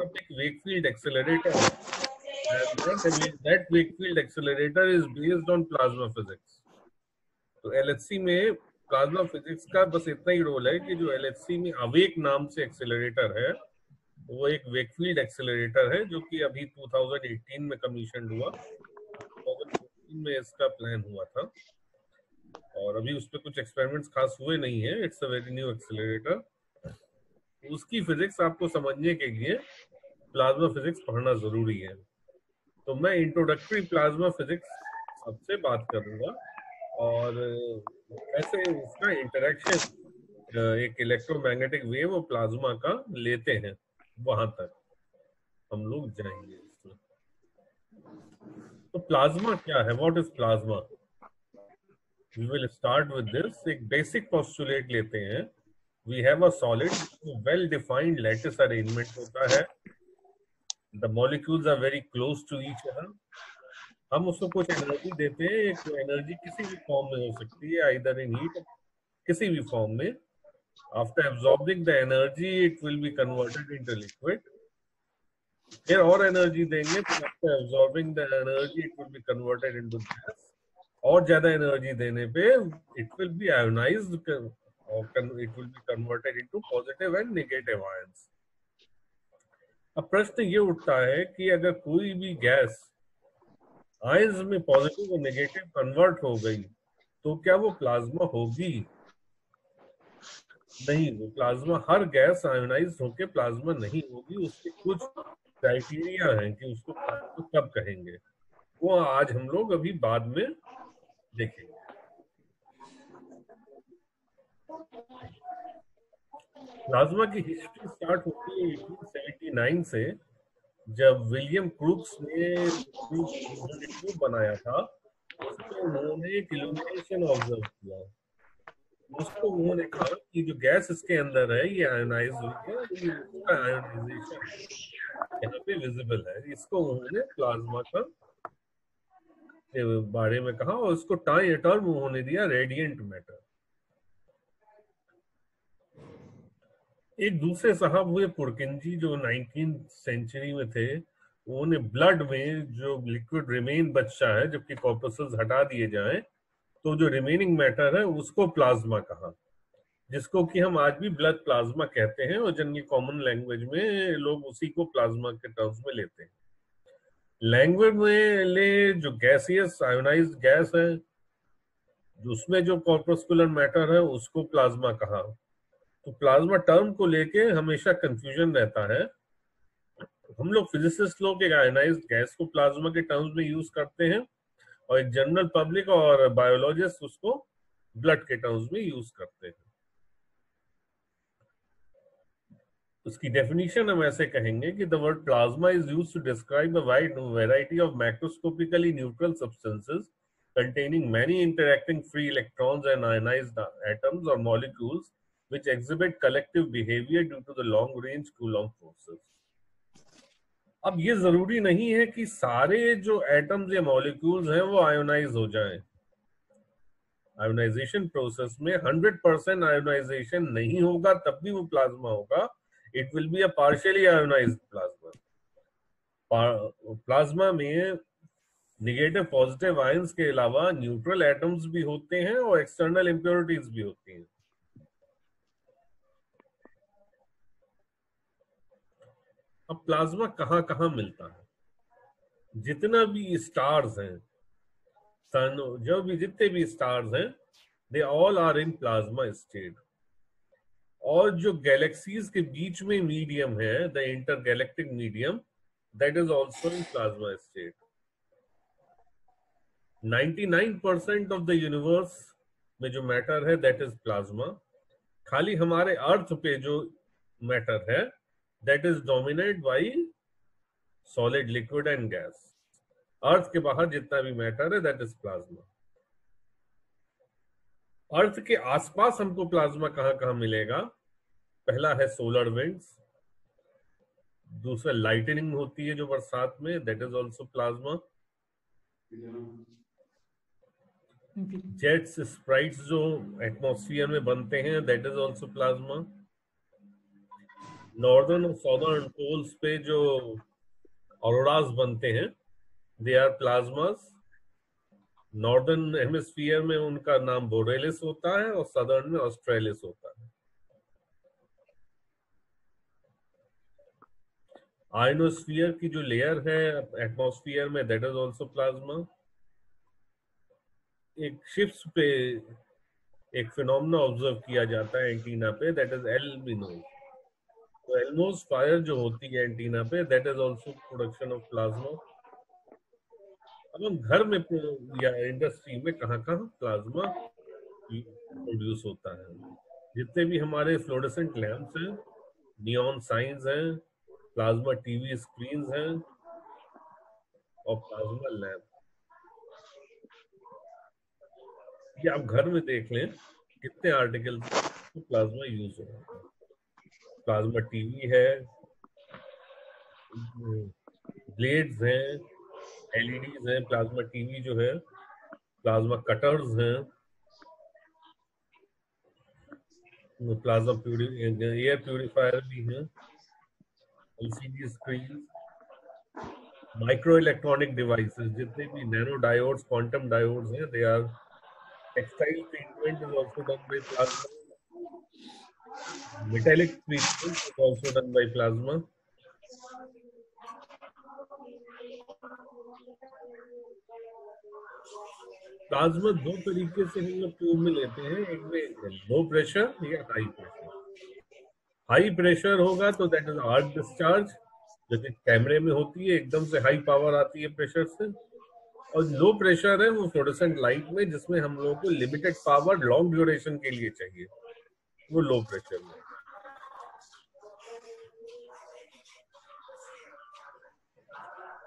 आप एक Wakefield accelerator that Wakefield accelerator is based on plasma physics. तो LHC में प्लाज्मा फिजिक्स का बस इतना ही रोल है कि जो LHC में अवेक नाम से एक्सेलरेटर है, वो एक वेकफील्ड एक्सेलरेटर है, जो कि अभी 2018 में कमीशन हुआ। 2015 में इसका प्लान हुआ था। और अभी उस पर कुछ एक्सपेरिमेंट्स खास हुए नहीं है। It's a very new accelerator उसकी फिजिक्स आपको समझने के लिए प्लाज्मा फिजिक्स पढ़ना ज़रूरी है। तो मैं इंट्रोडक्टरी प्लाज्मा फिजिक्स सबसे बात करूँगा और ऐसे इसका इंटरेक्शन एक इलेक्ट्रोमैग्नेटिक वेव और प्लाज्मा का लेते हैं, वहाँ तक। हम लोग जाएँगे इसमें। तो प्लाज्मा क्या है? What is plasma we will start with this एक बेसिक पॉस्टुलेट लेते हैं। We have a solid well defined lattice arrangement होता है। The molecules are very close to each other हम उसको कुछ एनर्जी देते हैं, एक एनर्जी किसी भी फॉर्म में हो सकती है इधर इन हीट किसी भी फॉर्म में। After absorbing the energy it will be converted into liquid फिर और एनर्जी देंगे, फिर after absorbing the energy it will be converted into gas और ज़्यादा एनर्जी देने पे इट विल बी आयोनाइज्ड और it will be converted into positive and negative ions अब प्रश्न ये उठता है कि अगर कोई भी गैस आयंस में पॉजिटिव और नेगेटिव कन्वर्ट हो गई तो क्या वो प्लाज्मा होगी? नहीं, वो प्लाज्मा हर गैस आयोनाइज होके प्लाज्मा नहीं होगी, उसके कुछ क्राइटेरिया हैं कि उसको कब कहेंगे। वो आज हम लोग अभी बाद में देखेंगे। प्लाज्मा की हिस्ट्री स्टार्ट होती है 1879 से, जब विलियम क्रूक्स ने ट्यूब बनाया था उसमें उन्होंने एक इल्यूमिनेशन ऑब्ज़र्व किया। उसको उन्होंने कहा कि जो गैस इसके अंदर है, ये आयोनाइज हुई है आयोनाइजेशन यहाँ पे विजिबल है। इसको उन्होंने प्लाज्मा का बारे में कहा, और इसको टर्म उन्होंने दिया रेडियंट मैटर एक दूसरे साहब हुए पुरकिंजी जो नाइनटीन सेंचुरी में थे, उन्होंने ब्लड में जो लिक्विड रिमेन बच्चा है, जबकि कॉर्पसेस हटा दिए जाएँ तो जो रिमेनिंग मैटर है, उसको प्लाज्मा कहा। जिसको कि हम आज भी ब्लड प्लाज्मा कहते हैं, और जनरली कॉमन लैंग्वेज में लोग उसी को प्लाज्मा के टर्म्स में लेते हैं। लैंग्वेज में ले जो गैसियस, आयोनाइज गैस है, उसमें जो कॉर्पस्कुलर मैटर है, उसको प्लाज्मा कहा। तो प्लाज्मा टर्म को लेके हमेशा कंफ्यूजन रहता है। हम लोग फिजिसिस्ट लोग एक आयनाइज गैस को प्लाज्मा के टर्म्स में यूज़ करते हैं और एक जनरल पब्लिक और बायोलॉजिस्ट उसको ब्लड के टर्म्स में यूज़ करते हैं। उसकी डेफिनेशन हम ऐसे कहेंगे कि the word plasma is use to describe a wide variety of macroscopically neutral substances containing many interacting free electrons and ionized atoms or molecules which exhibit collective behavior due to the long range Coulomb forces. अब ये ज़रूरी नहीं है कि सारे जो atoms या molecules हैं, वो आयोनाइज हो जाएँ। आयोनाइजेशन प्रोसेस में 100 परसेंट आयोनाइजेशन नहीं होगा, तब भी वो प्लाज्मा होगा it will be a partially ionise plasma plasma में निगेटिव पॉजिटिव आयंस के अलावा न्यूट्रल एटम्स भी होते हैं और एक्सटर्नल इम्प्योरिटीज भी होती हैं अब प्लाज्मा कहाँ कहाँ मिलता है? जितना भी स्टार्स हैं सन जो भी जितने भी स्टार्स हैं they all are in plasma state और जो गैलेक्सीज के बीच में मीडियम है the intergalactic medium that is also in plasma state 99% of the universe में जो मैटर है दैट इज़ प्लाज्मा खाली हमारे अर्थ पे जो मैटर है that is dominated by solid liquid and gas. अर्थ के बाहर जितना भी मैटर है दैट इज़ प्लाज्मा अर्थ के आसपास हमको प्लाज्मा कहाँ कहाँ मिलेगा? पहला है सोलर विंड्स दूसरा लाइटनिंग होती है जो बरसात में that is also plasma jets sprites जो एटमोस्फियर में बनते हैं that is also plasma northern और सॉदर्न पोल्स पे जो ऑरोरास बनते हैं they are plasmas northern hemisphere में उनका नाम बोरेलिस होता है और सदर्न में ऑस्ट्रेलिस होता है। आयनोस्फीयर की जो लेयर है एटमॉस्फेयर में दैट इज़ आल्सो प्लाज्मा एक शिप्स पे एक फिनोमेना ऑब्ज़र्व किया जाता है एंटीना पे दैट इज़ एल्बिनो एल्मोस फायर जो होती है एंटीना पे that is also production of plasma अब हम घर में या इंडस्ट्री में कहाँ कहाँ प्लाज्मा प्रोड्यूस होता है? जितने भी हमारे फ्लोरेसेंट लैम्प्स हैं नियॉन साइंस हैं प्लाज्मा टीवी स्क्रीन हैं, और प्लाज्मा लैम्प ये आप घर में देख लें, कितने आर्टिकल प्लाज्मा यूज़ हो रहा है। प्लाज्मा टीवी है ब्लेड्स हैं, एलईडीज हैं, प्लाज्मा टीवी जो है, प्लाज्मा कटर्स हैं प्लाज्मा प्यूरी, एयर प्यूरिफायर भी हैं, LCD screen micro electronic devices, जितने भी नैनो डायोड्स, क्वांटम डायोड्स हैं they are textile treatment is also done by plasma metallic treatment is also done by plasma. Plasma दो तरीके से हम लोग ट्यूब में लेते हैं। एक में लो प्रेशर या हाई प्रेशर हाई प्रेशर होगा तो दैट इज़ आर्ट डिस्चार्ज जो कि कैमरे में होती है, एकदम से हाई पावर आती है प्रेशर से। और लो प्रेशर है वो फ्लोरेसेंट लाइट में, जिसमें हम लोगों को लिमिटेड पावर लॉन्ग ड्यूरेशन के लिए चाहिए। वो लो प्रेशर में।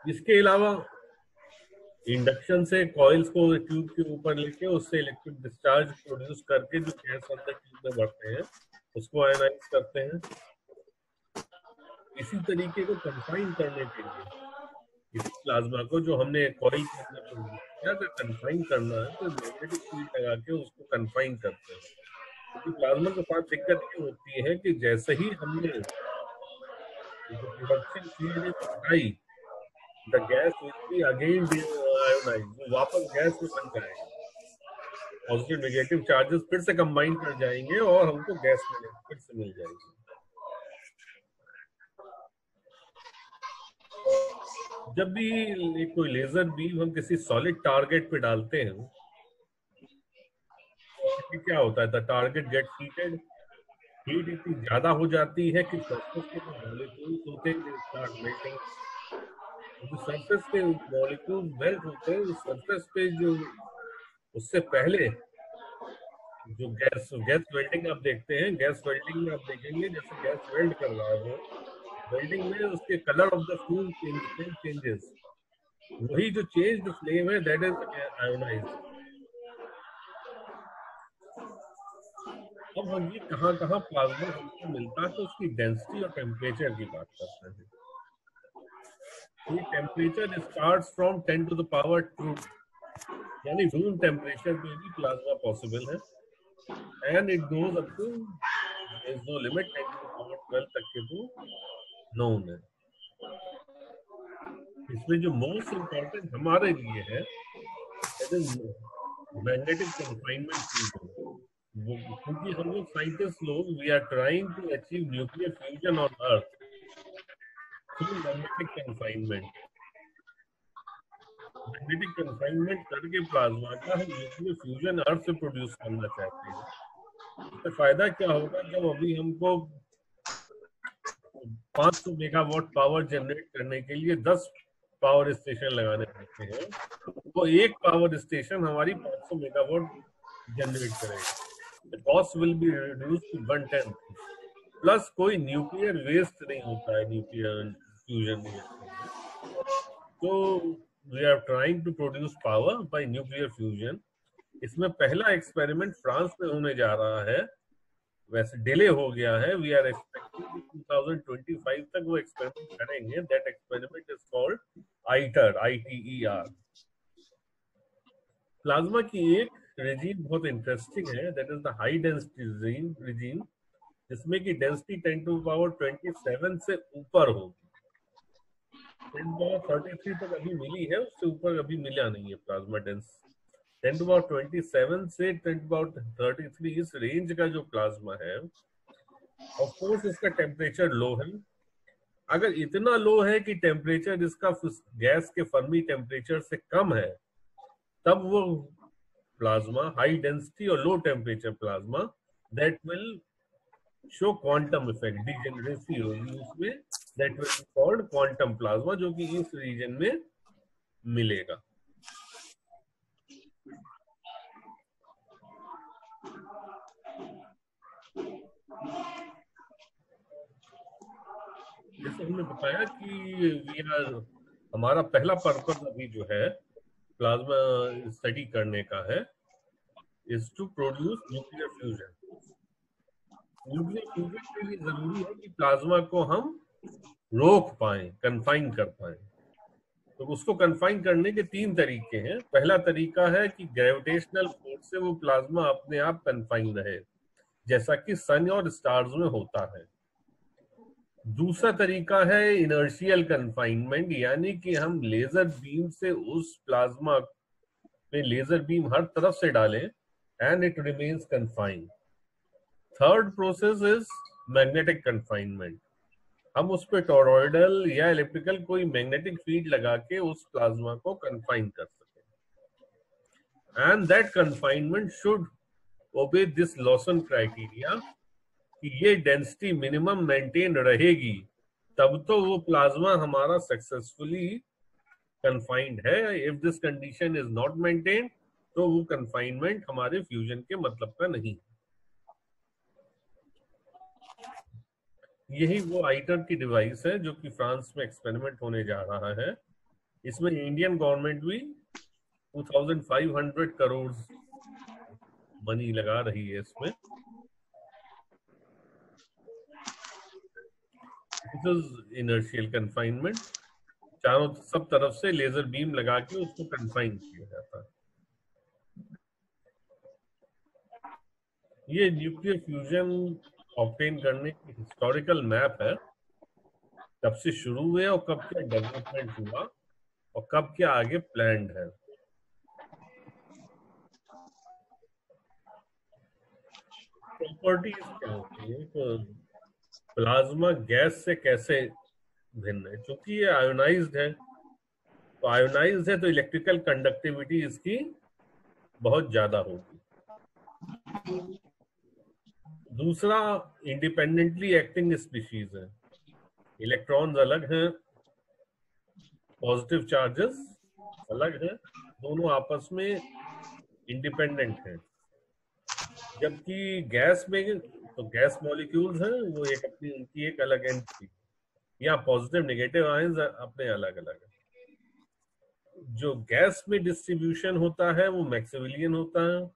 इसके अलावा इंडक्शन से कॉइल्स को ट्यूब के ऊपर लेके उससे इलेक्ट्रिक डिस्चार्ज प्रोड्यूस करके जो गैस अंदर ट्यूब में बढ़ते हैं, उसको आयनाइज करते हैं। इसी तरीके को कंफाइन करने के लिए, इस प्लाज्मा को जो हमने कॉइल के अंदर प्रोड्यूस किया, अगर कंफाइन करना है तो मैग्नेटिक फ़ील्ड लगा के उसको कंफाइन करते हैं। प्लाज्मा के साथ दिक्कत ये होती है कि जैसे ही हमने प्रोडक्शन फ़ील्ड बढ़ाई द गैस अगेन आयोनाइज वापस गैस में बन जाएगा। पॉजिटिव नेगेटिव चार्जेस फिर से कंबाइन कर जाएँगे और हमको गैस मिले फिर से मिल जाएगी। जब भी कोई लेजर बीम हम किसी सॉलिड टारगेट पे डालते हैं तो क्या होता है? The target get heated heat इतनी ज़्यादा हो जाती है कि सरफेस के मॉलिक्यूल्स होते हैं स्टार्ट मेल्टिंग जो सरफेस मॉलिक्यूल मेल्ट होते हैं, उस सरफेस पे जो उससे पहले जो गैस गैस वेल्डिंग आप देखते हैं गैस वेल्डिंग में आप देखेंगे, जैसे गैस वेल्ड कर रहा है वो वेल्डिंग में उसके colour of the fuel changes वही जो चेंज द फ्लेम है दैट इज़ आयोनाइज अब हम ये कहाँ कहाँ प्लाज्मा हमको मिलता है तो उसकी डेंसिटी और टेम्परेचर की बात करते हैं। Temperature starts from 10 to the power 2 यानी रूम टेम्परेचर पे भी प्लाज्मा पॉसिबल है। And it goes up to is no limit 10 to the power 12 तक के तो नोन है। इसमें जो मोस्ट इम्पोर्टेंट हमारे लिए है मैग्नेटिक कन्फाइनमेंट क्योंकि हम लोग साइंटिस्ट लोग we are trying to achieve nuclear fusion on earth through magnetic confinement magnetic confinement करके प्लाज्मा का हम न्यूक्लियर फ्यूजन अर्थ से प्रोड्यूस करना चाहते हैं। तो फ़ायदा क्या होगा जब अभी हमको 500 मेगावाट पावर जनरेट करने के लिए 10 पावर स्टेशन लगाने पड़ते हैं वो एक पावर स्टेशन हमारी 500 मेगावाट जनरेट करेगा। Cost will be reduce to one ten plus कोई न्यूक्लियर वेस्ट नहीं होता है न्यूक्लियर फ्यूजन तो we are trying to produce power by nuclear fusion इसमें पहला एक्सपेरिमेंट फ्रांस में होने जा रहा है। वैसे डिले हो गया है। वी आर एक्सपेक्टिंग 2025 तक वो एक्सपेरिमेंट करेंगे। That experiment is called ITER I T E R plasma की एक रेजीम बहुत इंटरेस्टिंग है. That is the high density regime जिसमें की density ten to power twenty seven से ऊपर होगी. टेन पावर थर्टी थ्री तक अभी मिली है, उससे ऊपर अभी मिला नहीं है plasma dense ten to power twenty seven से ten to power thirty three इस रेंज का जो प्लाज्मा है ऑफ़ कोर्स इसका टेम्परेचर लो है. अगर इतना लो है कि टेम्परेचर इसका गैस के फर्मी टेम्परेचर से कम है, तब वो प्लाज्मा हाई डेंसिटी और low temperature plasma that will show quantum effect degeneracy होगी उसमें that will called quantum plasma जो कि इस रीजन में मिलेगा। जैसे हमने बताया कि हमारा पहला पर्पज अभी जो है प्लाज्मा स्टडी करने का है is to produce nuclear fusion nuclear fusion के लिए ज़रूरी है कि प्लाज्मा को हम रोक पाए कन्फाइन कर पाए। तो उसको कन्फाइन करने के तीन तरीके हैं। पहला तरीका है कि ग्रेविटेशनल फोर्स से वो प्लाज्मा अपने आप कन्फाइन रहे, जैसा कि सन और स्टार्स में होता है। दूसरा तरीका है इनर्शियल कन्फाइनमेंट यानी कि हम लेजर बीम से उस प्लाज्मा में लेजर बीम हर तरफ़ से डालें and it remains confined third process is magnetic confinement हम उस पर टोरॉइडल या इलेक्ट्रिकल कोई मैग्नेटिक फ़ील्ड लगा के उस प्लाज्मा को कन्फाइन कर सके। And that confinement should obey this Lawson criteria कि ये डेंसिटी मिनिमम मेंटेन रहेगी, तब तो वो प्लाज्मा हमारा सक्सेसफुली कन्फाइंड है। If this condition is not maintain तो वो कन्फाइनमेंट हमारे फ्यूजन के मतलब का नहीं। यही वो आइटर की डिवाइस है, जो कि फ्रांस में एक्सपेरिमेंट होने जा रहा है। इसमें इंडियन गवर्नमेंट भी 2500 करोड़ मनी लगा रही है इसमें। इनर्शियल कन्फाइनमेंट चारों, सब तरफ़ से लेजर बीम लगा के उसको कन्फाइन किया जाता है। ये न्यूक्लियर फ्यूजन ऑप्टेन करने की हिस्टोरिकल मैप है। कब से शुरू हुए और कब क्या डेवलपमेंट हुआ और कब क्या आगे प्लान है। प्रॉपर्टीज़ क्या होती है? प्लाज्मा गैस से कैसे भिन्न है? क्योंकि ये आयोनाइज्ड है तो आयोनाइज्ड है तो इलेक्ट्रिकल कंडक्टिविटी इसकी बहुत ज़्यादा होगी। दूसरा इंडिपेंडेंटली एक्टिंग स्पीशीज है। इलेक्ट्रॉन्स अलग हैं पॉजिटिव चार्जेस अलग हैं, दोनों आपस में इंडिपेंडेंट हैं। जबकि गैस में तो गैस मॉलिक्यूल्स हैं, वो एक अपनी, उनकी एक अलग एंटिटी यहाँ पॉजिटिव नेगेटिव आयंस अपने अलग अलग है। जो गैस में डिस्ट्रीब्यूशन होता है, वो मैक्सिविलियन होता है।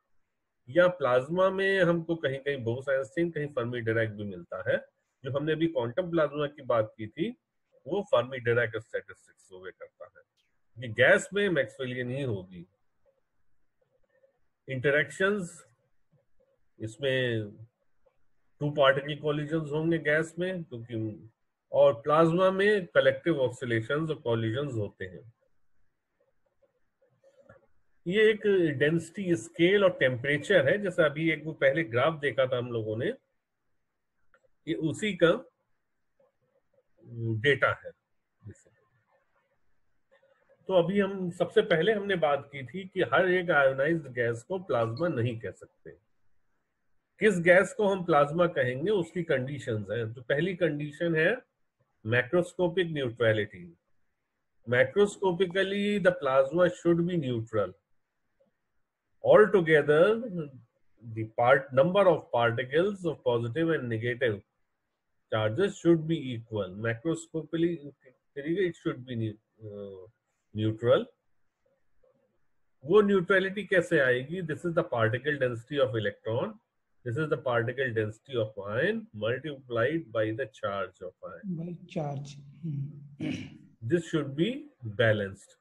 या प्लाज्मा में हमको कहीं कहीं बोस आइंस्टीन, कहीं फर्मी डायरेक्ट भी मिलता है। जो हमने अभी क्वांटम प्लाज्मा की बात की थी, वो फर्मी डायरेक्ट स्टेटिस्टिक्स हुए करता है। ये गैस में मैक्सवेलियन ही होगी। इंटरेक्शंस इसमें टू पार्टिकल कॉलिजन होंगे गैस में, क्योंकि और प्लाज्मा में कलेक्टिव ऑक्सीलेशन और कॉलिजन होते हैं। ये एक डेंसिटी स्केल और टेम्परेचर है, जैसा अभी एक वो पहले ग्राफ देखा था हम लोगों ने, ये उसी का डेटा है। तो अभी हम सबसे पहले हमने बात की थी कि हर एक आयोनाइज्ड गैस को प्लाज्मा नहीं कह सकते। किस गैस को हम प्लाज्मा कहेंगे उसकी कंडीशंस हैं। तो पहली कंडीशन है macroscopic neutrality macroscopically the plasma should be neutral all together number of particles of positive and negative charges should be equal macroscopically it should be uh, neutral वो neutrality कैसे आएगी? This is the particle density of electron This is the particle density of ion multiplied by the charge of ion. By charge. This should be balanced.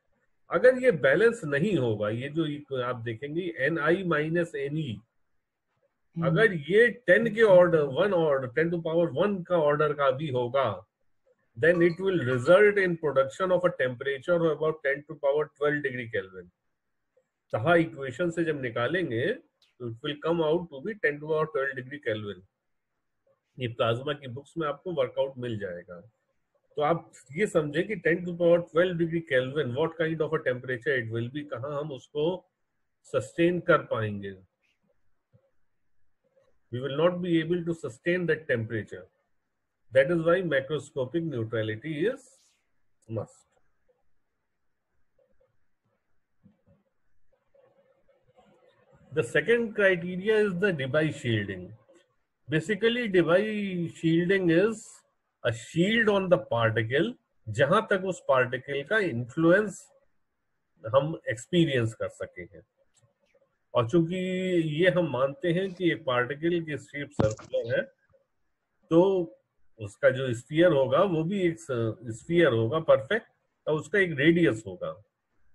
अगर ये balance नहीं होगा ये जो आप देखेंगे N I minus N E अगर ये टेन के order one order ten to power one का ऑर्डर का भी होगा then it will result in production of a temperature of about 10 to power 12 degree Kelvin. Saha equation से जब निकालेंगे तो it will come out to be 10 to power 12 degree Kelvin ये plasma की बुक्स में आपको वर्कआउट मिल जाएगा तो आप ये समझे कि 10 to power 12 degree Kelvin what kind of a temperature it will be कहा हम उसको सस्टेन कर पाएँगे we will not be able to sustain that temperature. That is why macroscopic neutrality is must. The second criteria is the Debye shielding. Basically, Debye shielding is a shield on the particle जहाँ तक उस particle का influence हम experience कर सके हैं और चूँकि ये हम मानते हैं कि एक पार्टिकल की शेप सर्कुलर है तो उसका जो स्फीयर होगा वो भी एक स्फीयर होगा परफेक्ट और उसका एक रेडियस होगा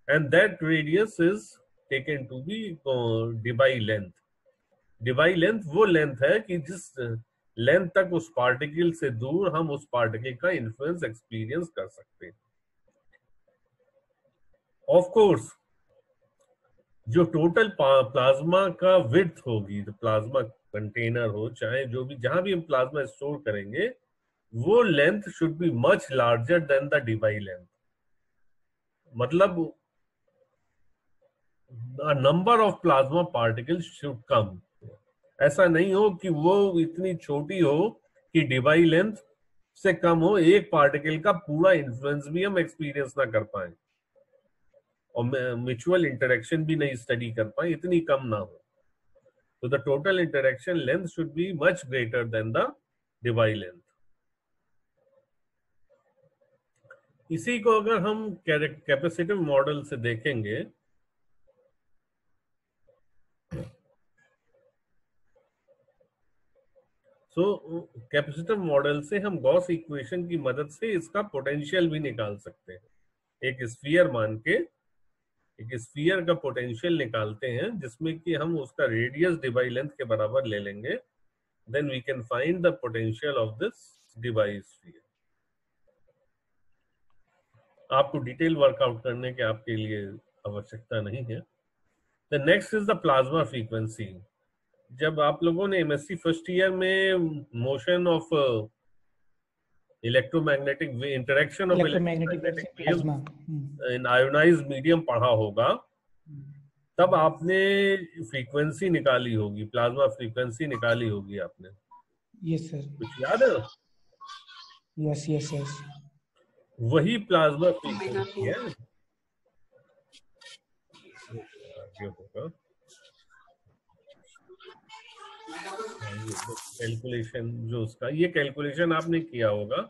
and that radius is taken to be Debye length Debye length वो लेंथ है कि जिस लेंथ तक उस पार्टिकल से दूर हम उस पार्टिकल का इन्फ्लुएंस एक्सपीरियंस कर सकते हैं। ऑफ़ कोर्स जो टोटल प्लाज्मा का विथ होगी, जो प्लाज्मा कंटेनर हो, चाहे जो भी, जहाँ भी हम प्लाज्मा स्टोर करेंगे, वो length should be much larger than the Debye length मतलब number of plasma particle should कम ऐसा नहीं हो कि वो इतनी छोटी हो कि डिवाई लेंथ से कम हो, एक पार्टिकल का पूरा इन्फ्लुएंस भी हम एक्सपीरियंस ना कर पाए। और म्यूचुअल इंटरेक्शन भी नहीं स्टडी कर पाए, इतनी कम ना हो। तो the total interaction length should be much greater than the Debye length इसी को अगर हम कैपेसिटिव मॉडल से देखेंगे सो कैपेसिटिव मॉडल से हम गॉस इक्वेशन की मदद से इसका पोटेंशियल भी निकाल सकते हैं। एक स्फीयर मान के, एक स्फीयर का पोटेंशियल निकालते हैं, जिसमें कि हम उसका रेडियस डिवाई लेंथ के बराबर ले लेंगे। Then we can find the potential of this Debye sphere आपको डिटेल वर्कआउट करने के आपके लिए आवश्यकता नहीं है। The next is the plasma frequency जब आप लोगों ने एमएससी फ़र्स्ट ईयर में motion of electromagnetic interaction of electromagnetic in ionize medium पढ़ा होगा तब आपने फ्रीक्वेंसी निकाली होगी प्लाज्मा फ्रीक्वेंसी निकाली होगी आपने। यस सर कुछ याद है? यस यस यस वही प्लाज्मा फ्रीक्वेंसी है। होगा। कैलकुलेशन जो उसका ये कैलकुलेशन आपने किया होगा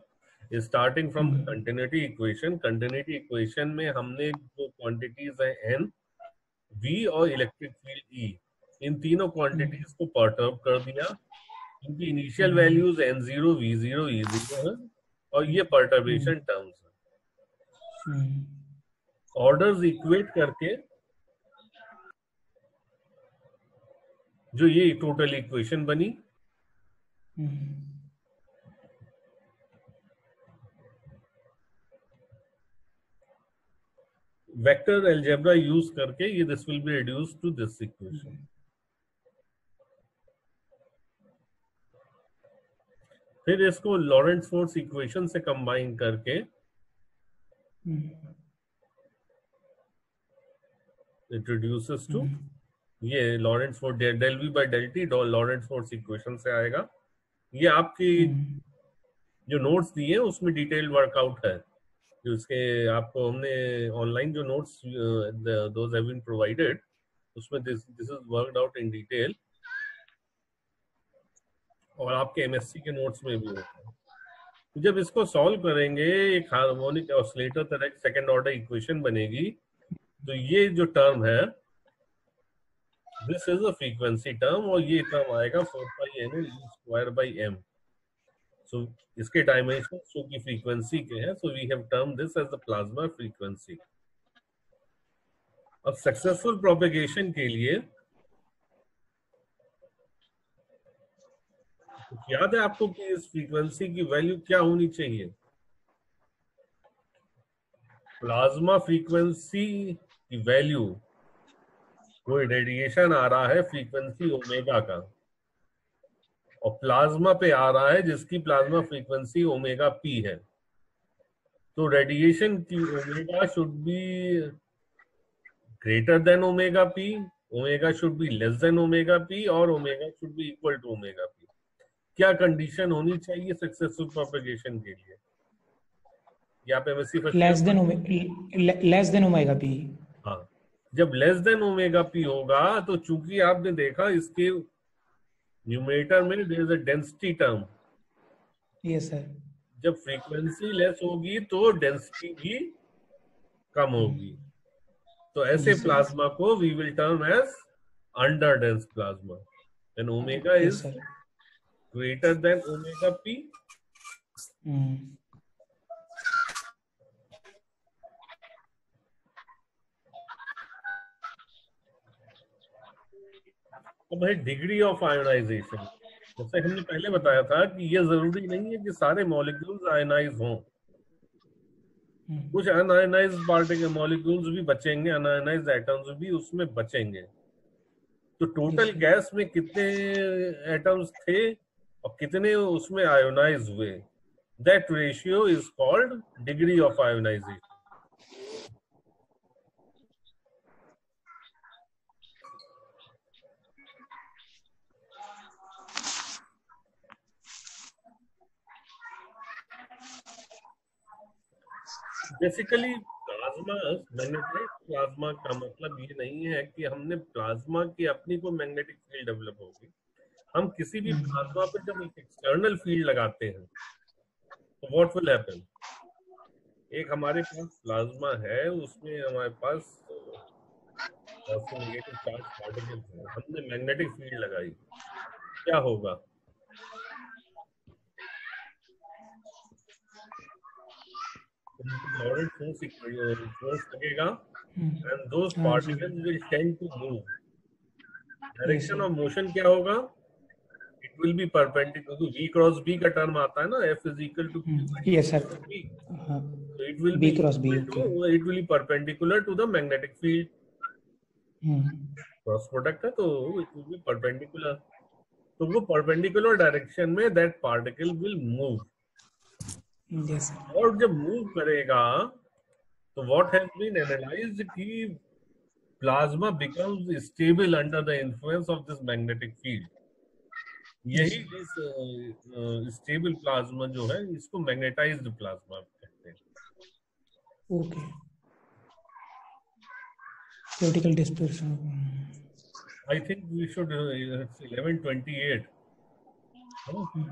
starting from continuity equation continuity equation में हमने जो क्वांटिटीज है एन वी और इलेक्ट्रिक फ़ील्ड ई इन तीनों क्वांटिटीज को परटर्ब कर दिया। इनकी initial values N zero V zero E zero है और ये परटर्बेशन टर्म्स है। ऑर्डर्स इक्वेट करके जो ये टोटल इक्वेशन बनी। वेक्टर एल्जेब्रा यूज़ करके ये this will be reduce to this equation फिर इसको लॉरेंस फोर्स इक्वेशन से कंबाइन करके इट रिड्यूसेस टू ये Lorentz force del V by del T Lorentz force equation से आएगा। ये आपकी जो नोट्स दिए हैं उसमें डिटेल वर्कआउट है। जो इसके आपको हमने ऑनलाइन जो notes those have been provided उसमें this this is worked out in detail और आपके एमएससी के नोट्स में भी होता है। तो जब इसको सॉल्व करेंगे एक हार्मोनिक ऑसिलेटर तरह सेकंड ऑर्डर इक्वेशन बनेगी तो ये जो टर्म है this is a frequency term और ये टर्म आएगा four pi N square by M so इसके डायमेंशन शो की फ्रीक्वेंसी के हैं so we have term this as the plasma frequency अब सक्सेसफुल प्रोपेगेशन के लिए, याद है आपको कि इस फ्रीक्वेंसी की वैल्यू क्या होनी चाहिए? प्लाज्मा फ्रीक्वेंसी की वैल्यू कोई रेडिएशन आ रहा है फ्रीक्वेंसी ओमेगा का। और प्लाज्मा पे आ रहा है जिसकी प्लाज्मा फ्रीक्वेंसी ओमेगा पी है। तो रेडिएशन की omega should be greater than omega P omega should be less than omega P और omega should be equal to omega P क्या कंडीशन होनी चाहिए सक्सेसफुल प्रोपेगेशन के लिए? यहाँ पे MSc less than less than omega P जब less than omega P होगा तो चूँकि आपने देखा इसके न्यूमरेटर में there is a density term yes sir जब फ्रीक्वेंसी लेस होगी तो डेंसिटी भी कम होगी। तो ऐसे Yes, प्लाज्मा को we will term as under dense plasma and omega is greater than omega P अब है डिग्री ऑफ़ आयोनाइजेशन जैसे हमने पहले बताया था कि ये ज़रूरी नहीं है कि सारे मॉलिक्यूल्स आयनाइज हों। Hmm. कुछ अनआयनाइज पार्टिकल मॉलिक्यूल्स भी बचेंगे अनआयनाइज एटम्स भी उसमें बचेंगे। तो टोटल गैस में कितने एटम्स थे और कितने उसमें आयोनाइज हुए? That ratio is called degree of ionization basically plasma magnetic plasma का मतलब ये नहीं है कि हमने प्लाज्मा की अपनी कोई मैग्नेटिक फ़ील्ड डेवलप होगी हम किसी भी हम्म। प्लाज्मा पर जब एक एक्सटर्नल फ़ील्ड लगाते हैं तो व्हाट विल हैपन एक हमारे पास प्लाज्मा है उसमें हमारे पास नेगेटिव चार्ज पार्टिकल्स हैं। हमने मैग्नेटिक फ़ील्ड लगाई। क्या होगा? लॉरेंट फोर्स फोर्स लगेगा Hmm. and those हाँ particles will tend to move. Direction of motion क्या होगा? It will be perpendicular. तो V cross B का टर्म आता है ना F is equal to Hmm. Yes, sir. हाँ. So it will B be cross B, to, it will be perpendicular to the magnetic field. Hmm. Cross product है तो it will be perpendicular. तो वो perpendicular direction में that particle will move. Yes, और जब move करेगा तो what has been analysed कि plasma becomes stable under the influence of this magnetic field यही इस स्टेबल प्लाज्मा जो है इसको मैग्नेटाइज्ड प्लाज्मा कहते हैं Okay. Theoretical dispersion. I think we should it's 1128 Hmm.